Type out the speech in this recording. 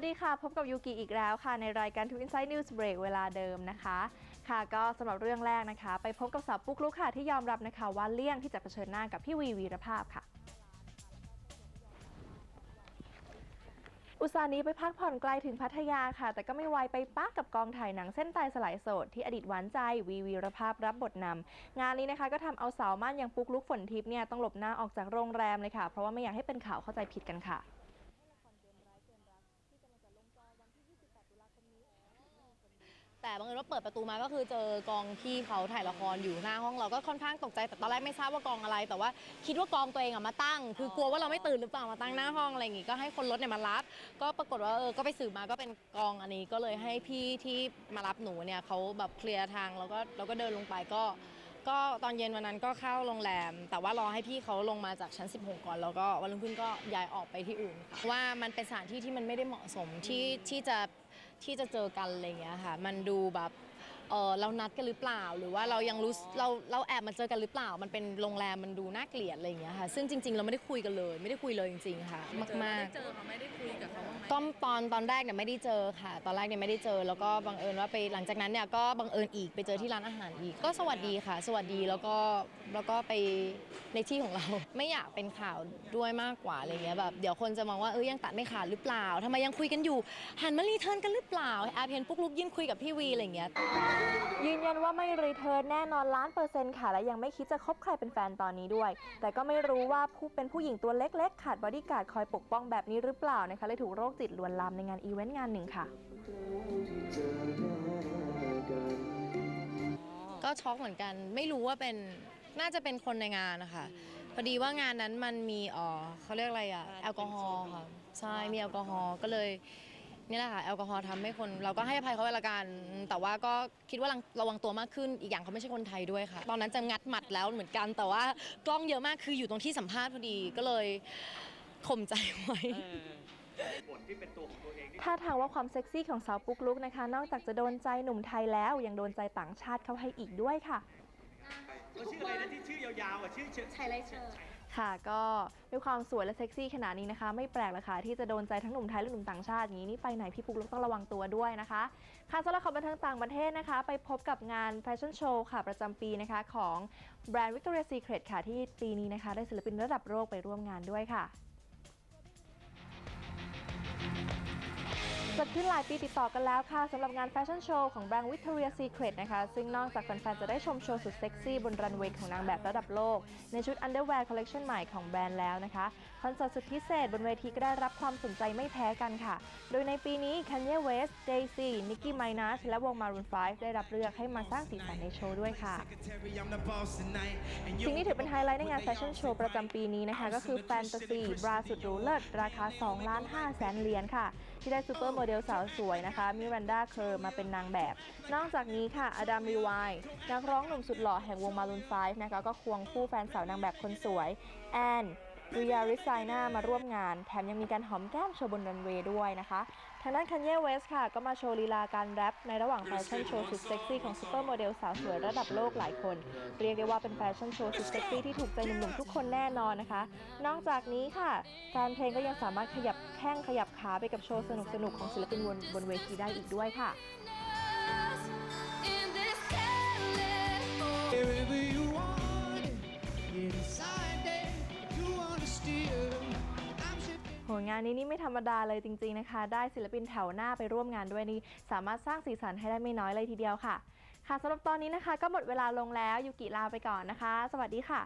วัสดีค่ะ พบกับยูกิอีกแล้วค่ะ ในรายการ Twin Insight News Break เวลาเดิมนะคะ ค่ะก็สำหรับเรื่องแรกนะคะ ไปพบกับสาวปุ๊กลุกค่ะ ที่ยอมรับนะคะว่าเลี่ยงที่จะเผชิญหน้ากับพี่วีวีรภาพค่ะอุตส่าห์นี้ไปพักผ่อนไกลถึงพัทยาค่ะ แต่ก็ไม่ไวไปปักกับกองถ่ายหนังเส้นตายสลายโสด ที่อดีตหวานใจวีวีรภาพรับบทนำงานนี้นะคะก็ทำเอาสาวม่านอย่างปุ๊กลุกฝนทิพย์เนี่ยต้องหลบหน้าออกจากโรงแรมเลยค่ะ เพราะว่าไม่อยากให้เป็นข่าวเข้าใจผิดกันค่ะ แต่บังเอิญว่าเปิดประตูมาก็คือเจอกองที่เขาถ่ายละครอยู่หน้าห้องเราก็ค่อนข้างตกใจแต่ตอนแรกไม่ทราบว่ากองอะไร แต่ว่าคิดว่ากองตัวเองอะมาตั้ง คือกลัวว่าเราไม่ตื่นหรือเปล่ามาตั้งหน้าห้องอะไรอย่างงี้ก็ให้คนรถเนี่ยมารับ ก็ปรากฏว่าเออก็ไปสืบมาก็เป็นกองอันนี้ก็เลยให้พี่ที่มารับหนูเนี่ยเขาแบบเคลียร์ทางแล้วก็เราก็เดินลงไปก็ก็ตอนเย็นวันนั้นก็เข้าโรงแรม แต่ว่ารอให้พี่เขาลงมาจากชั้น 16 ก่อน แล้วก็วันรุ่งขึ้นก็ย้ายออกไปที่อื่นค่ะว่ามันเป็นสถานที่ที่มันไม่ได้เหมาะสมที่ที่จะ ที่จะเจอกันอะไรอย่างเงี้ยค่ะ มันดูแบบเออเรานัดกันหรือเปล่า หรือว่าเรายังรู้เราเราแอบมาเจอกันหรือเปล่า มันเป็นโรงแรมมันดูน่าเกลียดอะไรอย่างเงี้ยค่ะ ซึ่งจริง ๆ เราไม่ได้คุยกันเลย ไม่ได้คุยเลยจริง ๆ ค่ะ มากๆเจอเขาไม่ได้คุยกับ เขาบ้างไหมก็ตอนตอนแรกเนี่ยไม่ได้เจอค่ะ ตอนแรกเนี่ยไม่ได้เจอ แล้วก็บังเอิญว่าไปหลังจากนั้นเนี่ยก็บังเอิญอีกไปเจอที่ร้านอาหารอีก ก็สวัสดีค่ะ สวัสดีแล้วก็แล้วก็ไปในที่ของเรา ไม่อยากเป็นข่าวด้วยมากกว่าอะไรเงี้ยแบบเดี๋ยวคนจะมองว่าเออยังตัดไม่ขาดหรือเปล่าทำไมยังคุยกันอยู่หันมา return กันหรือเปล่าแอบเห็นปุ๊กลุกยืนคุยกับพี่วีอะไรเงี้ยยืนยันว่าไม่ return แน่นอนล้านเปอร์เซ็นต์ค่ะและยังไม่คิดจะคบใครเป็นแฟนตอนนี้ด้วย แต่ก็ไม่รู้ว่าผู้เป็นผู้หญิงตัวเล็กๆขาดบอดี้การ์ดคอยปกป้องแบบนี้หรือเปล่านะคะเลยถูกโรคจิตลวนลามในงานอีเวนต์งานหนึ่งค่ะ ก็ช็อกเหมือนกันไม่รู้ว่าเป็นน่าจะเป็นคนในงานนะคะพอดีว่างานนั้นมันมีเอ่อเขาเรียกอะไรอะแอลกอฮอล์ค่ะใช่มีแอลกอฮอล์ก็เลยนี่แหละค่ะแอลกอฮอล์ทำให้คนเราก็ให้อภัยเขาไปละกันแต่ว่าก็คิดว่าระวังตัวมากขึ้นอีกอย่างเขาไม่ใช่คนไทยด้วยค่ะ ตอนนั้นจะงัดหมัดแล้วเหมือนกัน แต่ว่ากล้องเยอะมากคืออยู่ตรงที่สัมภาษณ์พอดีก็เลยข่มใจไว้บ ทที่เป็นตัวของตัวเองที่ท่าทางว่าความเซ็กซี่ของสาวปุ๊กลุกนะคะ นอกจากจะโดนใจหนุ่มไทยแล้ว ยังโดนใจต่างชาติเข้าให้อีกด้วยค่ะเขาชื่ออะไรนะที่ชื่อยาวๆอะชื่อชื่อใช่เลยเชอค่ะก็ด้วยความสวยและเซ็กซี่ขนาดนี้นะคะ ไม่แปลกเลยค่ะ ที่จะโดนใจทั้งหนุ่มไทยและหนุ่มต่างชาติอย่างนี้นี่ไปไหนพี่ปุ๊กลุกต้องระวังตัวด้วยนะคะ ค่ะสำหรับข่าวบันเทิงต่างประเทศนะคะ ไปพบกับงานแฟชั่นโชว์ค่ะ ประจำปีนะคะของแบรนด์ Victoria's Secret ค่ะที่ปีนี้นะคะ ได้ศิลปินระดับโลกไปร่วมงานด้วยค่ะ จัดขึ้นหลายปีติดต่อกันแล้วค่ะสำหรับงานแฟชั่นโชว์ของแบรนด์ Victoria's Secret นะคะ ซึ่งนอกจากแฟนๆ จะได้ชมโชว์สุดเซ็กซี่บนรันเวย์ของนางแบบระดับโลก ในชุด Underwear Collection ใหม่ของแบรนด์แล้วนะคะ คอนเสิร์ตสุดพิเศษบนเวทีก็ได้รับความสนใจไม่แพ้กันค่ะ โดยในปีนี้ Kanye West, Daisy, Nicki Minaj และวง Maroon 5 ได้รับเลือกให้มาสร้างสีสันในโชว์ด้วยค่ะ สิ่งที่ถือเป็นไฮไลท์ในงานแฟชั่นโชว์ประจำปีนี้นะคะก็คือ Fantasy Bra สุดหรูเลิศราคา2ล้าน5แสนเหรียญค่ะที่ได้ซูเปอร์โมเดลสาวสวยนะคะมิรันดาเคอร์มาเป็นนางแบบ นอกจากนี้ค่ะ Adam Levineนักร้องหนุ่มสุดหล่อแห่งวง Maroon 5นะคะก็ควงคู่แฟนสาวนางแบบคนสวยแอน วียาลิตซินามาร่วมงาน แถมยังมีการหอมแก้มโชว์บนรันเวย์ด้วยนะคะ ทางด้าน Kanye West ค่ะ ก็มาโชว์ลีลาการแร็ปในระหว่างแฟชั่นโชว์สุดเซ็กซี่ของซูเปอร์โมเดลสาวสวยระดับโลกหลายคน เรียกได้ว่าเป็นแฟชั่นโชว์สุดเซ็กซี่ที่ถูกใจหนุ่มๆทุกคนแน่นอนนะคะ นอกจากนี้ค่ะแฟนเพลงก็ยังสามารถขยับแข้งขยับขาไปกับโชว์สนุกๆของศิลปินบนบนเวทีได้อีกด้วยค่ะ โหงานนี้นี่ไม่ธรรมดาเลยจริงๆนะคะ ได้ศิลปินแถวหน้าไปร่วมงานด้วยนี่สามารถสร้างสีสันให้ได้ไม่น้อยเลยทีเดียวค่ะ ค่ะสำหรับตอนนี้นะคะ ก็หมดเวลาลงแล้วยูกิลาไปก่อนนะคะ สวัสดีค่ะ